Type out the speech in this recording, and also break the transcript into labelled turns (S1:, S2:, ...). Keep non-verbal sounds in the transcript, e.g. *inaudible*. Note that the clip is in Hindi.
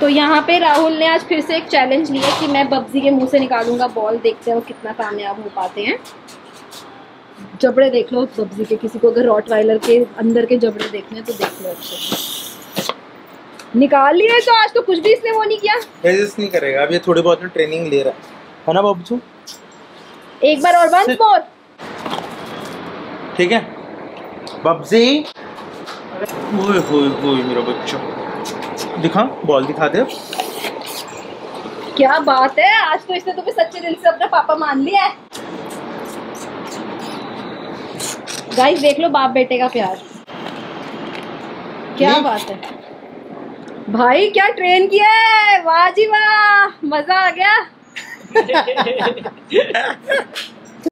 S1: तो यहाँ पे राहुल ने आज फिर से एक चैलेंज लिया कि मैं बब्जी के मुँह से निकालूँगा बॉल देखते हैं वो कितना कामयाब हो पाते हैं। जबड़े देख लो बब्जी के किसी को अगर रॉट वाइलर के अंदर के जबड़े देखने हैं तो देख लो अच्छे निकाल लिए तो आज तो कुछ भी इसने वो नहीं किया।
S2: रेजिस्ट नहीं करेगा अब ये थोड़ी बहुत ट्रेनिंग ले रहा है। है ना बब्जू?
S1: एक बार और वंस मोर
S2: ठीक है? बब्जी? ओए होए होए मेरा बच्चा। दिखा बॉल दिखा दे।
S1: क्या बात है आज तो इसने तुम्हें सच्चे दिल से अपना पापा मान लिया है। गाइस देख लो बाप बेटे का प्यार। क्या बात है। भाई क्या ट्रेन किया है? वाह जी वाह मज़ा आ गया। *laughs*